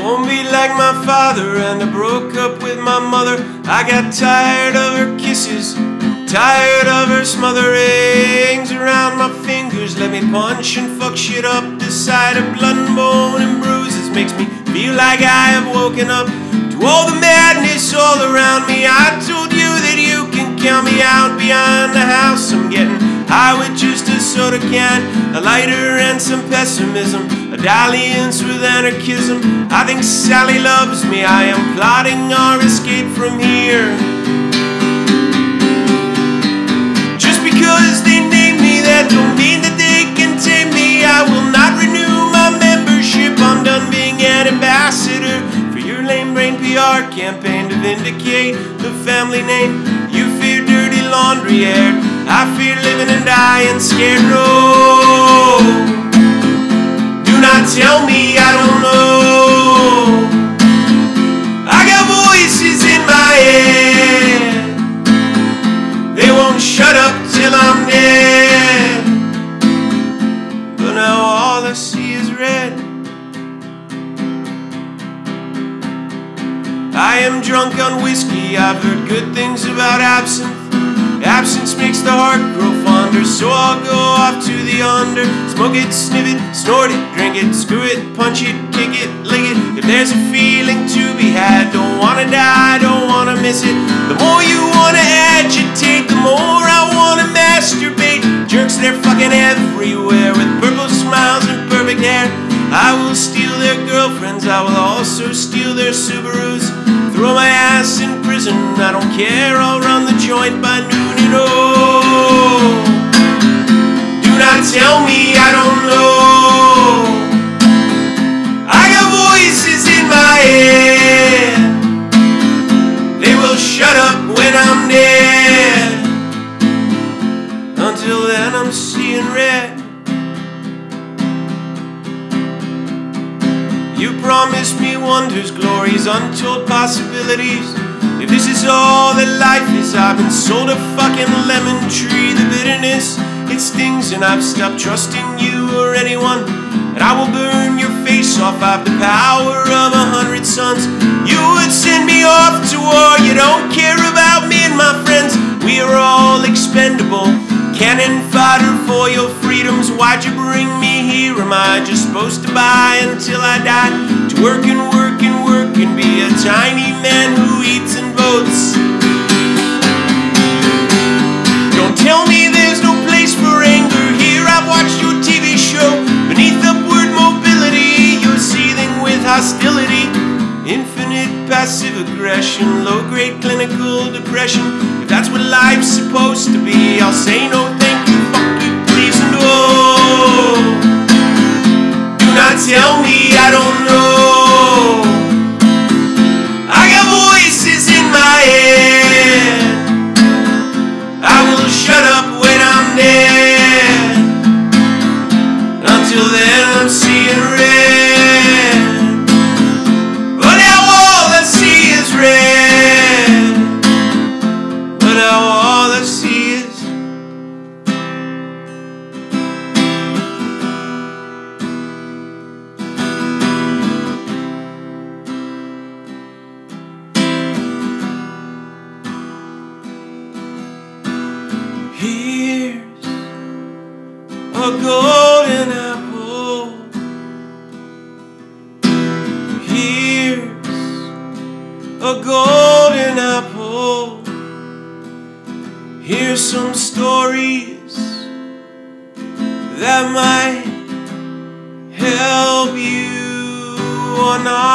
won't be like my father, and I broke up with my mother. I got tired of her kisses, tired of her smotherings around my fingers. Let me punch and fuck shit up. The sight of blood and bone and bruises makes me feel like I have woken up to all the madness all around me. I told you that you can count me out behind the house. I'm getting high would just a soda can, a lighter, and some pessimism. A dalliance with anarchism. I think Sally loves me. I am plotting our escape from here. Just because they name me, that don't mean that they can tame me. I will not renew my membership. I'm done being an ambassador for your lame brain PR campaign to vindicate the family name. You fear dirty laundry air. I fear dying scared. No. Do not tell me I don't know. I got voices in my head. They won't shut up till I'm dead. But now all I see is red. I am drunk on whiskey. I've heard good things about absinthe. So I'll go off to the under. Smoke it, sniff it, snort it, drink it, screw it, punch it, kick it, lick it. If there's a feeling to be had, don't wanna die, don't wanna miss it. The more you wanna agitate, the more I wanna masturbate. Jerks, they're fucking everywhere with purple smiles and perfect hair. I will steal their girlfriends, I will also steal their Subarus. Throw my ass in prison, I don't care, I'll run the joint by noon and oh. Tell me I don't know. I got voices in my head, they will shut up when I'm dead. Until then, I'm seeing red. You promised me wonders, glories, untold possibilities. If this is all that life is, I've been sold a fucking lemon tree. The bitterness, it stings, and I've stopped trusting you or anyone. And I will burn your face off. I've the power of a hundred suns. You would send me off to war. You don't care about me and my friends. We are all expendable. Cannon fodder for your freedoms. Why'd you bring me here? Am I just supposed to buy until I die? To work and work and work and be a tiny man who eats votes. Don't tell me there's no place for anger here. I've watched your TV show. Beneath upward mobility, you're seething with hostility. Infinite passive aggression, low grade clinical depression. If that's what life's supposed to be, I'll say no thank you, fuck you, please, oh. Do not tell Here's a golden apple. Here's a golden apple. Here's some stories that might help you or not.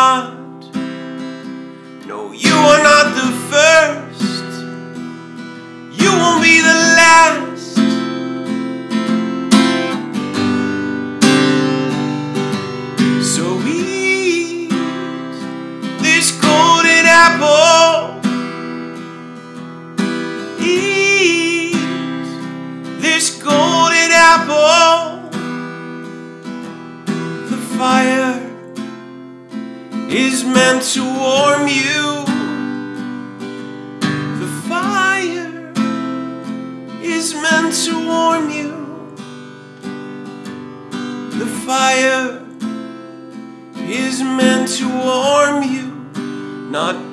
is meant to warm you. The fire is meant to warm you. The fire is meant to warm you, not